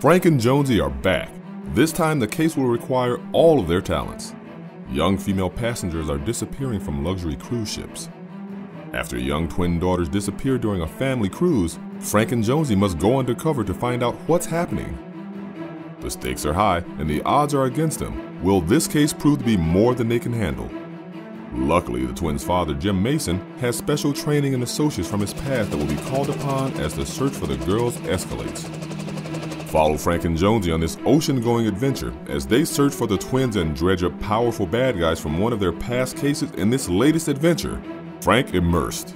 Frank and Jonesy are back. This time the case will require all of their talents. Young female passengers are disappearing from luxury cruise ships. After young twin daughters disappear during a family cruise, Frank and Jonesy must go undercover to find out what's happening. The stakes are high and the odds are against them. Will this case prove to be more than they can handle? Luckily, the twins' father, Jim Mason, has special training and associates from his past that will be called upon as the search for the girls escalates. Follow Frank and Jonesy on this ocean going adventure as they search for the twins and dredge up powerful bad guys from one of their past cases in this latest adventure Frank Immersed.